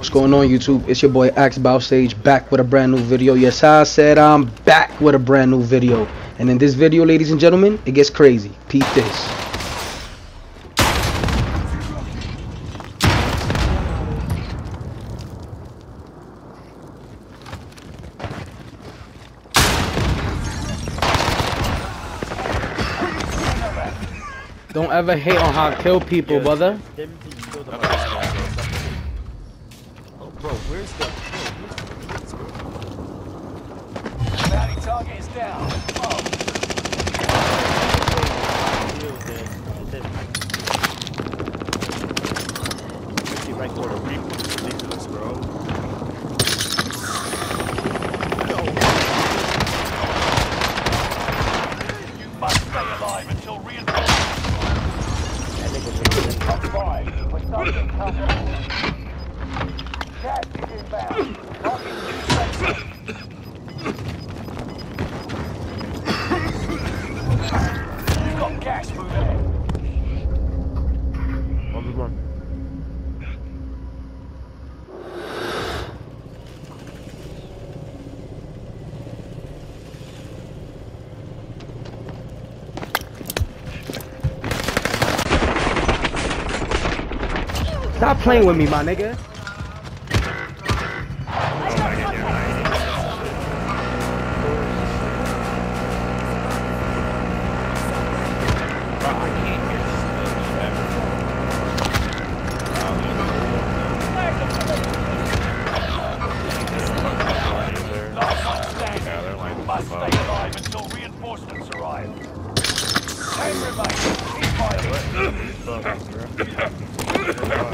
What's going on YouTube? It's your boy Axe Stage back with a brand new video. Yes, I said I'm back with a brand new video. And in this video, ladies and gentlemen, it gets crazy. Peep this. Don't ever hate on how I kill people, brother. Bro, where's the... Bounty target is down. Oh. Right for ridiculous, bro. You must stay alive until reinforcements. That nigga top five. We're starting to come. You've got gas moving in. One v one. Stop playing with me, my nigga.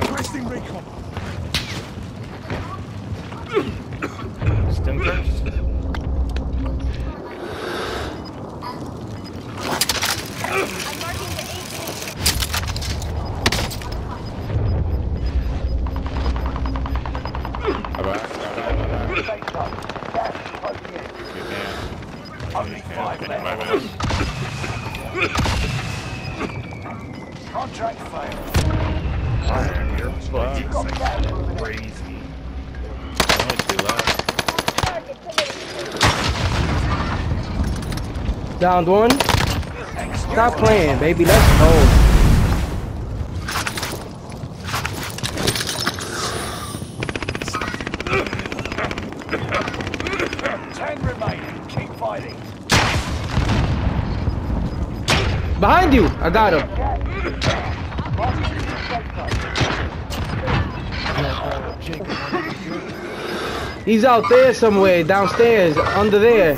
Requesting recon. Stim first. Only five left. Bye. Contract failed. Alright, you're fucked. You've got gas moving in. Crazy. Only two left. Downed one. Stop playing, baby. Let's go. Ten remaining. Keep fighting. Behind you. I got him. He's out there somewhere, downstairs, under there.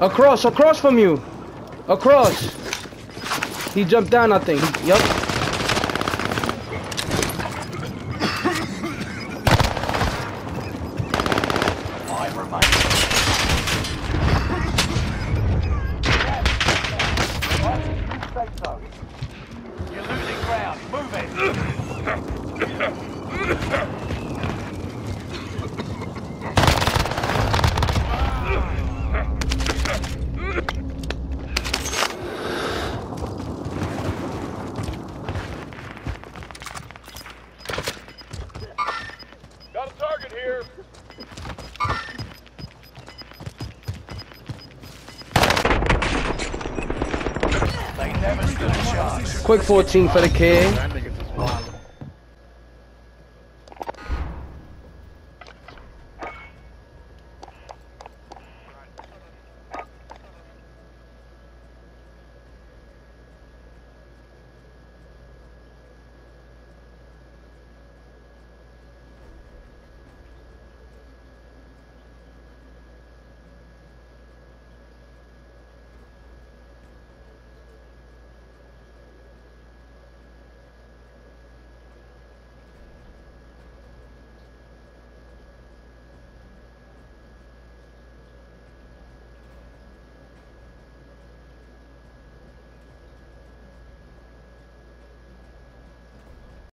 Across, across from you. Across. He jumped down, I think. Yup. Five remaining. Gas Quick 14 for the kid.